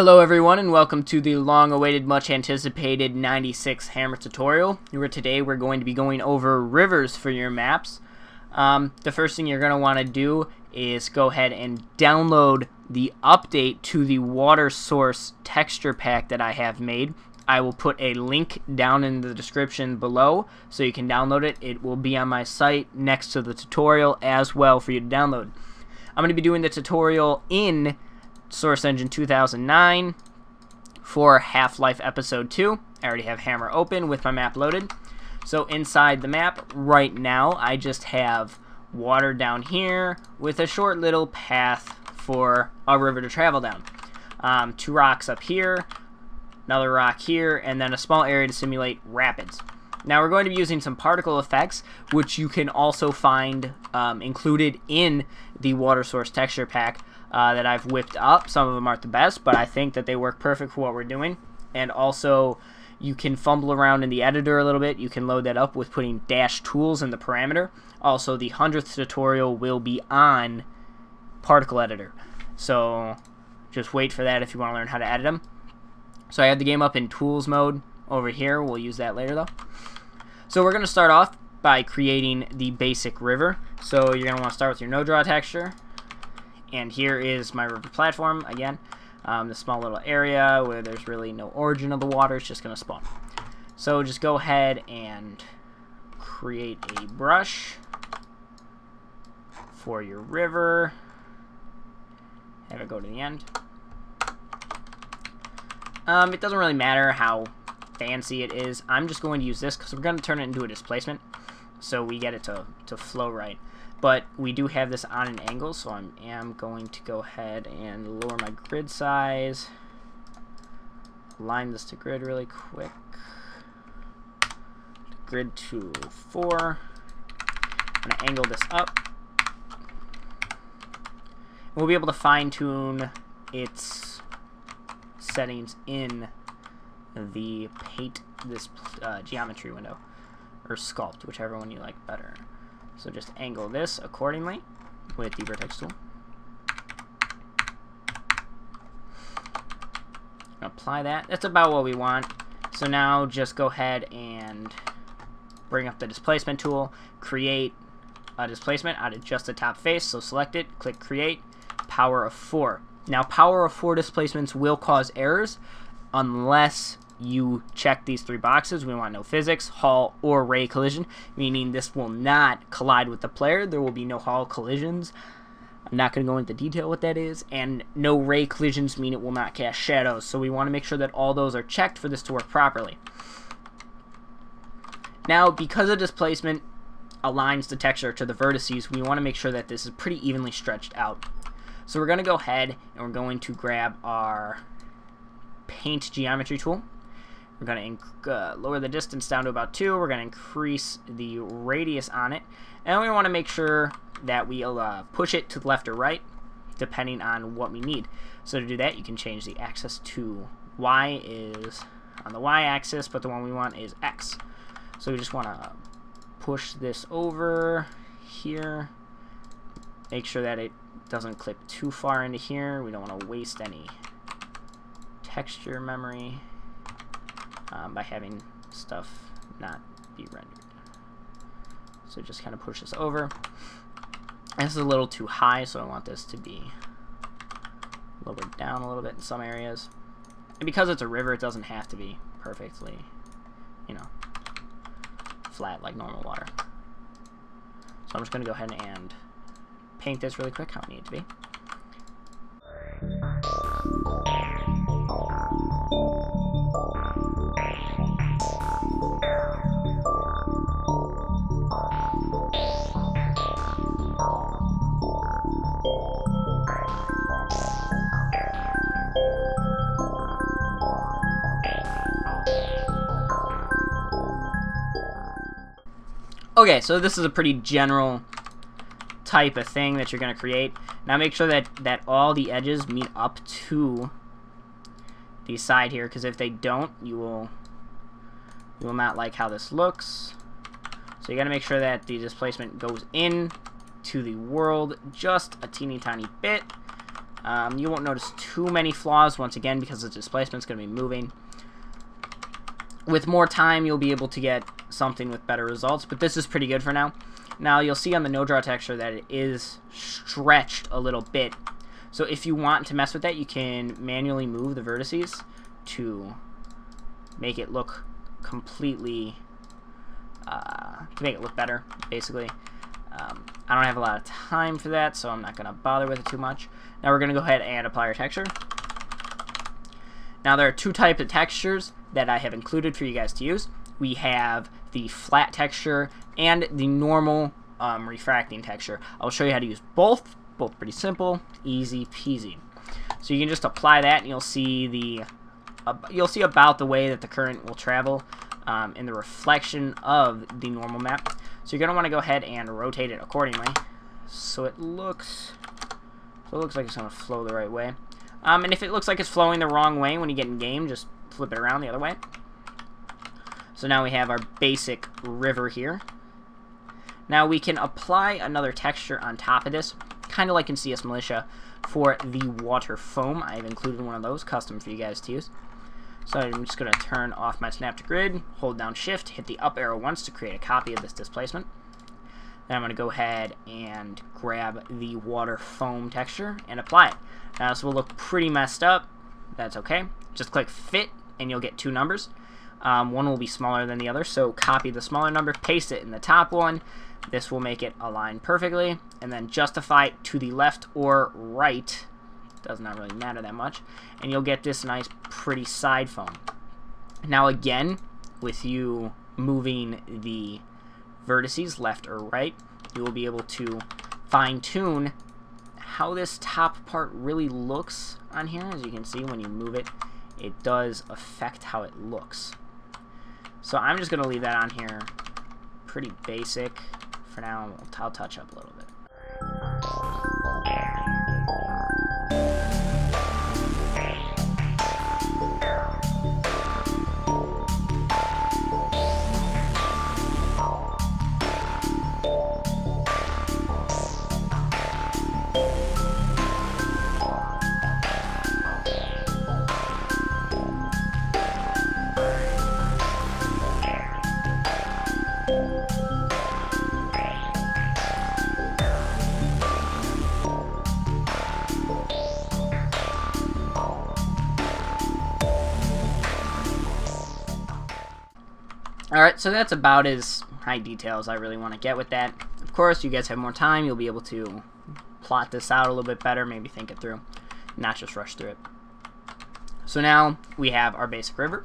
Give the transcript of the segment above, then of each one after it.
Hello everyone and welcome to the long-awaited, much-anticipated 96 Hammer tutorial. Where today we're going to be going over rivers for your maps. Um, the first thing you're going to want to do is go ahead and download the update to the water source texture pack that I have made. I will put a link down in the description below so you can download it. It will be on my site next to the tutorial as well for you to download. I'm going to be doing the tutorial in Source Engine 2009 for Half-Life Episode 2. I already have Hammer open with my map loaded. So inside the map right now, I just have water down here with a short little path for a river to travel down. Um, two rocks up here, another rock here, and then a small area to simulate rapids. Now we're going to be using some particle effects, which you can also find um, included in the water source texture pack uh, that I've whipped up. Some of them aren't the best, but I think that they work perfect for what we're doing. And also, you can fumble around in the editor a little bit. You can load that up with putting dash tools in the parameter. Also, the 100th tutorial will be on particle editor. So just wait for that if you want to learn how to edit them. So I have the game up in tools mode over here. We'll use that later though. So we're going to start off by creating the basic river. So you're going to want to start with your no draw texture and here is my river platform again. Um, the small little area where there's really no origin of the water. It's just going to spawn. So just go ahead and create a brush for your river. Have it go to the end. Um, it doesn't really matter how fancy it is. I'm just going to use this because we're going to turn it into a displacement so we get it to, to flow right. But we do have this on an angle, so I am going to go ahead and lower my grid size. Align this to grid really quick. Grid to 4. I'm going to angle this up. we'll be able to fine tune its settings in the paint this uh, geometry window or sculpt, whichever one you like better. So just angle this accordingly with the vertex tool. Apply that. That's about what we want. So now just go ahead and bring up the displacement tool, create a displacement out of just the top face. So select it, click create, power of 4. Now power of 4 displacements will cause errors unless you check these three boxes. We want no physics, Hull, or ray collision, meaning this will not collide with the player. There will be no Hull collisions. I'm not going to go into detail what that is. And no ray collisions mean it will not cast shadows. So we want to make sure that all those are checked for this to work properly. Now, because of displacement aligns the texture to the vertices, we want to make sure that this is pretty evenly stretched out. So we're going to go ahead and we're going to grab our paint geometry tool. We're going to uh, lower the distance down to about 2. We're going to increase the radius on it. And we want to make sure that we uh, push it to the left or right, depending on what we need. So to do that, you can change the axis to Y is on the Y axis, but the one we want is X. So we just want to push this over here. Make sure that it doesn't clip too far into here. We don't want to waste any texture memory um, by having stuff not be rendered. So just kind of push this over. This is a little too high, so I want this to be lowered down a little bit in some areas. And because it's a river, it doesn't have to be perfectly, you know, flat like normal water. So I'm just going to go ahead and paint this really quick how it to be. Okay, so this is a pretty general type of thing that you're going to create. Now make sure that, that all the edges meet up to the side here, because if they don't, you will, you will not like how this looks. So you got to make sure that the displacement goes in to the world just a teeny tiny bit. Um, you won't notice too many flaws, once again, because the displacement's going to be moving. With more time, you'll be able to get something with better results, but this is pretty good for now. Now, you'll see on the no-draw texture that it is stretched a little bit. So if you want to mess with that, you can manually move the vertices to make it look completely, uh, to make it look better, basically. Um, I don't have a lot of time for that, so I'm not going to bother with it too much. Now we're going to go ahead and apply our texture. Now there are two types of textures that I have included for you guys to use. We have the flat texture and the normal um, refracting texture. I'll show you how to use both. Both pretty simple, easy peasy. So you can just apply that and you'll see the uh, you'll see about the way that the current will travel um, in the reflection of the normal map. So you're going to want to go ahead and rotate it accordingly so it looks so it looks like it's going to flow the right way. Um, and if it looks like it's flowing the wrong way when you get in game, just flip it around the other way. So now we have our basic river here. Now we can apply another texture on top of this, kind of like in CS Militia, for the water foam. I've included one of those custom for you guys to use. So I'm just going to turn off my snap to grid, hold down shift, hit the up arrow once to create a copy of this displacement. Then I'm going to go ahead and grab the water foam texture and apply it. Now this will look pretty messed up. That's okay. Just click fit and you'll get two numbers. Um, one will be smaller than the other, so copy the smaller number, paste it in the top one. This will make it align perfectly, and then justify to the left or right. Does not really matter that much. And you'll get this nice, pretty side foam. Now again, with you moving the vertices left or right, you will be able to fine-tune how this top part really looks on here. As you can see, when you move it, it does affect how it looks. So I'm just going to leave that on here pretty basic. For now, I'll touch up a little bit. Alright, so that's about as high detail as I really want to get with that. Of course, you guys have more time, you'll be able to plot this out a little bit better, maybe think it through, not just rush through it. So now we have our basic river.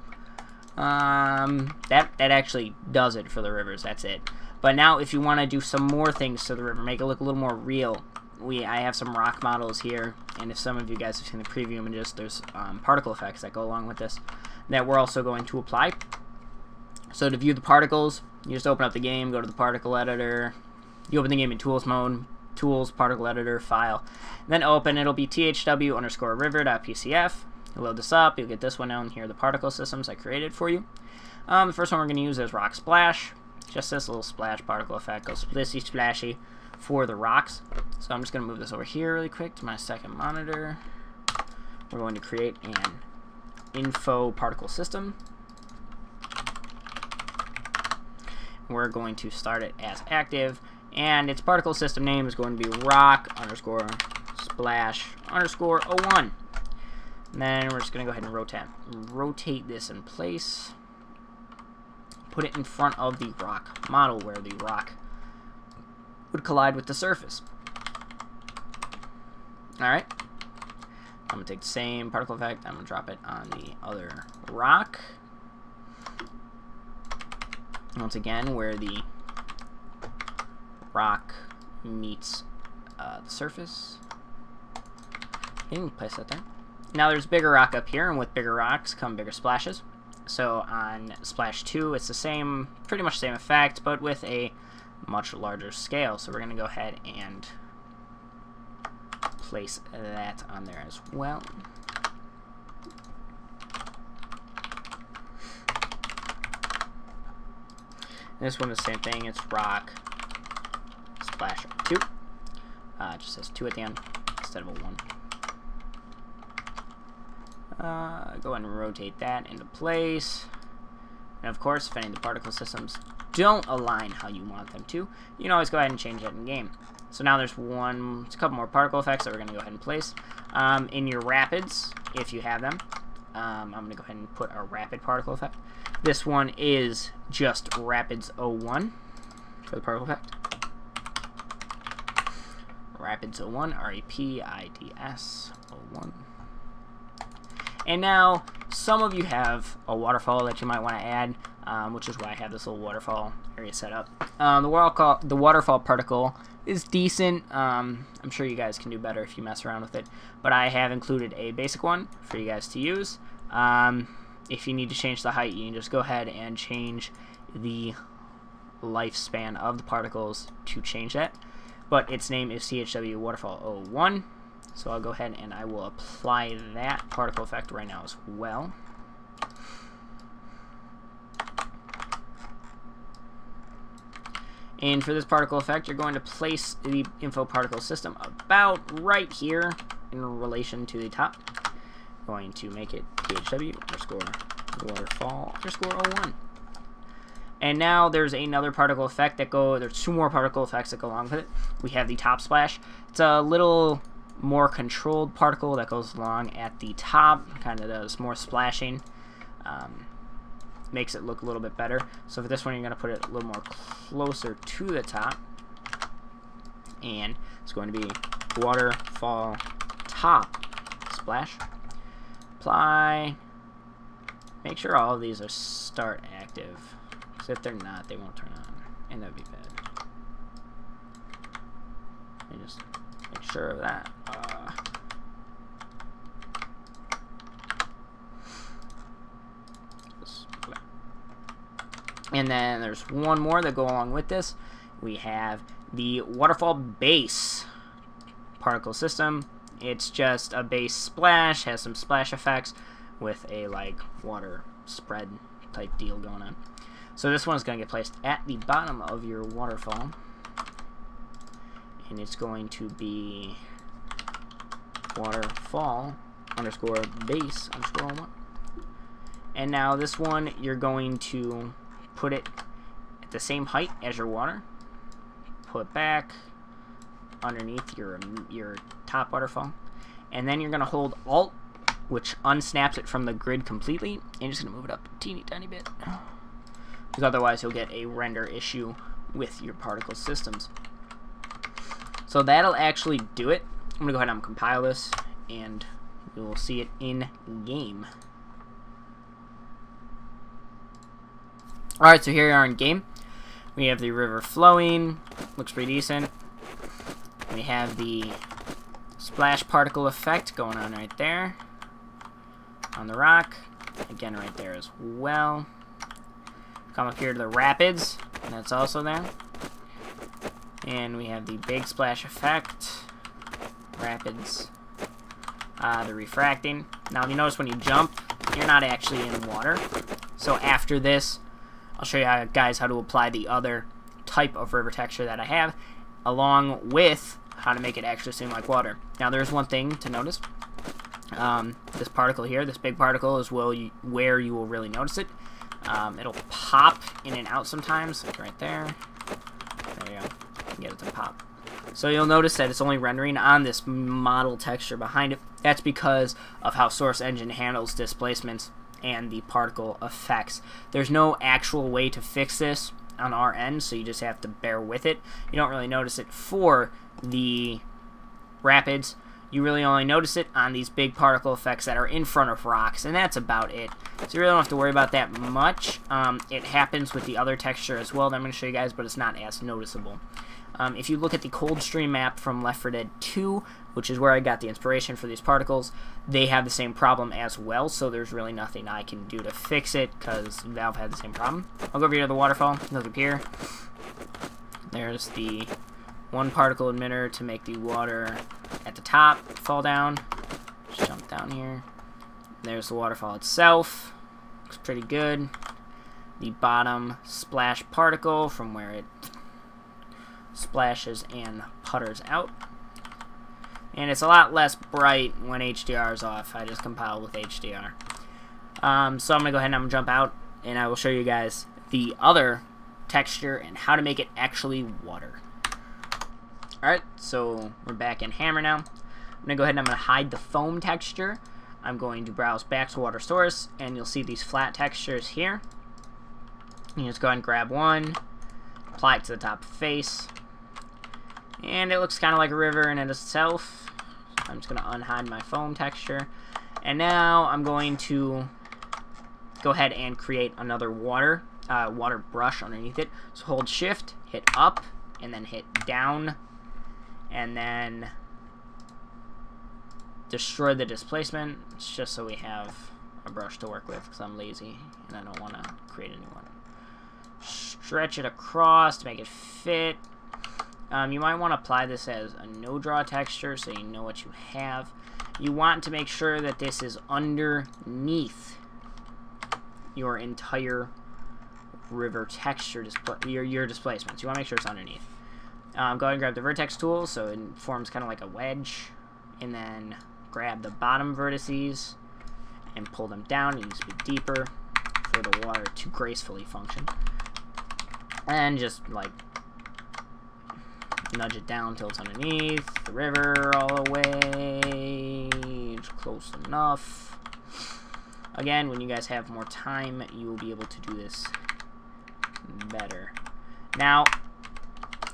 Um, that, that actually does it for the rivers, that's it. But now if you want to do some more things to the river, make it look a little more real, we I have some rock models here, and if some of you guys have seen the preview images, there's um, particle effects that go along with this that we're also going to apply. So to view the particles, you just open up the game, go to the particle editor, you open the game in tools mode, tools, particle editor, file, then open, it'll be thw underscore river.pcf, load this up, you'll get this one down here, the particle systems I created for you. Um, the first one we're going to use is rock splash, just this little splash particle effect, goes splissy splashy for the rocks. So I'm just going to move this over here really quick to my second monitor. We're going to create an info particle system. We're going to start it as active. And its particle system name is going to be rock underscore splash underscore 01 and then we're just going to go ahead and rotate rotate this in place. Put it in front of the rock model where the rock would collide with the surface. Alright I'm going to take the same particle effect. I'm going to drop it on the other rock once again where the rock meets uh, the surface. Can place that there. Now there's bigger rock up here, and with bigger rocks come bigger splashes. So on Splash 2, it's the same, pretty much the same effect, but with a much larger scale. So we're going to go ahead and place that on there as well. This one is the same thing. It's rock splash two. Uh, it just says two at the end instead of a one. Uh, go ahead and rotate that into place. And of course, if any of the particle systems don't align how you want them to, you can always go ahead and change that in game. So now there's one, there's a couple more particle effects that we're going to go ahead and place. Um, in your rapids, if you have them, um, I'm going to go ahead and put a rapid particle effect. This one is just Rapids 01 for the particle effect. Rapids 01, R-A-P-I-D-S 01. And now, some of you have a waterfall that you might want to add, um, which is why I have this little waterfall area set up. Um, the, waterfall, the waterfall particle is decent. Um, I'm sure you guys can do better if you mess around with it. But I have included a basic one for you guys to use. Um, if you need to change the height, you can just go ahead and change the lifespan of the particles to change that. But its name is THW Waterfall 01. So I'll go ahead and I will apply that particle effect right now as well. And for this particle effect, you're going to place the info particle system about right here in relation to the top. Going to make it THW underscore waterfall underscore 01. And now there's another particle effect that go, there's two more particle effects that go along with it. We have the top splash. It's a little more controlled particle that goes along at the top, kind of does more splashing. Um, makes it look a little bit better. So for this one, you're going to put it a little more closer to the top. And it's going to be waterfall top splash. Apply. Make sure all of these are start active. Because if they're not, they won't turn on. And that would be bad. And just make sure of that. Uh, and then there's one more that go along with this. We have the waterfall base particle system. It's just a base splash, has some splash effects with a like water spread type deal going on. So this one's going to get placed at the bottom of your waterfall. And it's going to be waterfall underscore base underscore one. And now this one, you're going to put it at the same height as your water. Put back underneath your your top waterfall. And then you're going to hold Alt, which unsnaps it from the grid completely. And just going to move it up a teeny tiny bit. Because otherwise you'll get a render issue with your particle systems. So that'll actually do it. I'm going to go ahead and compile this, and you'll see it in game. Alright, so here we are in game. We have the river flowing. Looks pretty decent. We have the splash particle effect going on right there. On the rock. Again right there as well. Come up here to the rapids. That's also there. And we have the big splash effect. Rapids. Uh, the refracting. Now, if you notice when you jump, you're not actually in water. So after this, I'll show you guys how to apply the other type of river texture that I have, along with how to make it actually seem like water. Now, there's one thing to notice. Um, this particle here, this big particle, is where you, where you will really notice it. Um, it'll pop in and out sometimes, like right there. There you go. Get it to pop. So you'll notice that it's only rendering on this model texture behind it. That's because of how Source Engine handles displacements and the particle effects. There's no actual way to fix this on our end, so you just have to bear with it. You don't really notice it for the rapids. You really only notice it on these big particle effects that are in front of rocks, and that's about it. So you really don't have to worry about that much. Um, it happens with the other texture as well that I'm going to show you guys, but it's not as noticeable. Um, if you look at the Coldstream map from Left 4 Dead 2, which is where I got the inspiration for these particles, they have the same problem as well, so there's really nothing I can do to fix it, because Valve had the same problem. I'll go over here to the waterfall, look up here. There's the one particle emitter to make the water at the top fall down. Just jump down here. There's the waterfall itself. Looks pretty good. The bottom splash particle from where it splashes and putters out. And it's a lot less bright when HDR is off. I just compiled with HDR. Um, so I'm going to go ahead and I'm going to jump out, and I will show you guys the other texture and how to make it actually water. Alright, so we're back in Hammer now. I'm going to go ahead and I'm going to hide the foam texture. I'm going to browse back to water source, and you'll see these flat textures here. You just go ahead and grab one, apply it to the top face, and it looks kind of like a river in itself. I'm just going to unhide my foam texture. And now I'm going to go ahead and create another water uh, water brush underneath it. So hold shift, hit up, and then hit down, and then destroy the displacement. Just so we have a brush to work with because I'm lazy and I don't want to create a new one. Stretch it across to make it fit. Um, you might want to apply this as a no draw texture so you know what you have. You want to make sure that this is underneath your entire river texture your, your displacements. You want to make sure it's underneath. Um, go ahead and grab the vertex tool so it forms kind of like a wedge and then grab the bottom vertices and pull them down. It needs to be deeper for the water to gracefully function. And just like nudge it down until it's underneath the river all the way. It's close enough. Again, when you guys have more time, you will be able to do this better. Now,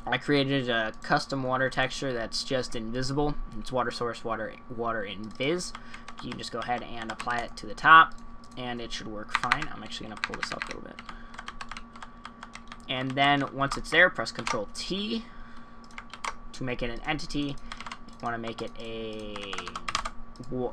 I created a custom water texture that's just invisible. It's water source, water, water invis. You can just go ahead and apply it to the top, and it should work fine. I'm actually going to pull this up a little bit. And then once it's there, press Control T to make it an entity. You want to make it a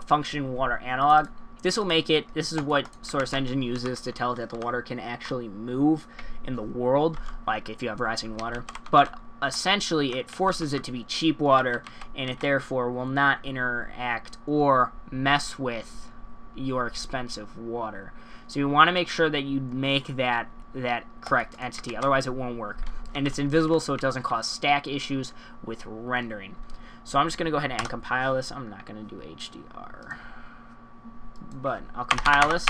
function water analog. This will make it, this is what Source Engine uses to tell that the water can actually move in the world, like if you have rising water. But essentially, it forces it to be cheap water, and it therefore will not interact or mess with your expensive water. So you want to make sure that you make that that correct entity, otherwise it won't work. And it's invisible so it doesn't cause stack issues with rendering. So I'm just going to go ahead and compile this. I'm not going to do HDR but I'll compile this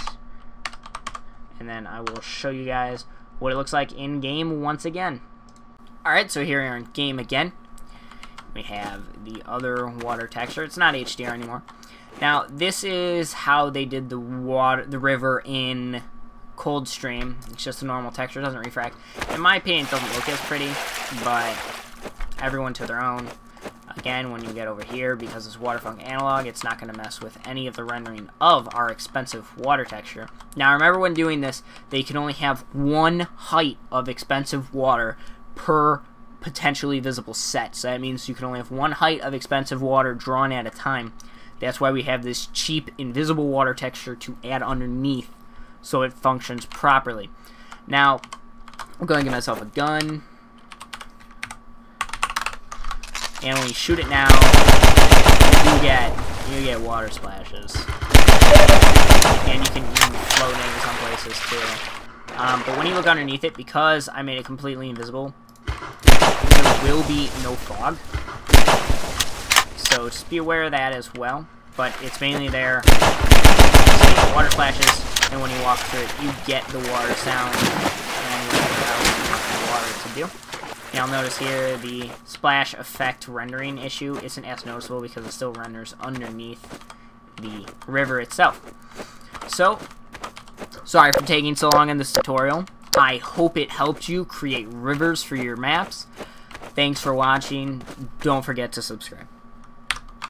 and then I will show you guys what it looks like in game once again. Alright, so here we are in game again. We have the other water texture. It's not HDR anymore. Now, this is how they did the water, the river in Coldstream. It's just a normal texture, it doesn't refract. In my opinion, it doesn't look as pretty, but everyone to their own. Again, when you get over here, because it's waterfunk analog, it's not going to mess with any of the rendering of our expensive water texture. Now, remember when doing this, they can only have one height of expensive water per potentially visible set. So that means you can only have one height of expensive water drawn at a time. That's why we have this cheap invisible water texture to add underneath so it functions properly. Now, I'm going to give myself a gun. And when you shoot it now, you get you get water splashes. And you can even float in some places too. Um, but when you look underneath it, because I made it completely invisible, there will be no fog. So just be aware of that as well. But it's mainly there. Water splashes, and when you walk through it, you get the water sound and what water to do. You'll notice here the splash effect rendering issue isn't as noticeable because it still renders underneath the river itself. So, sorry for taking so long in this tutorial. I hope it helped you create rivers for your maps. Thanks for watching. Don't forget to subscribe.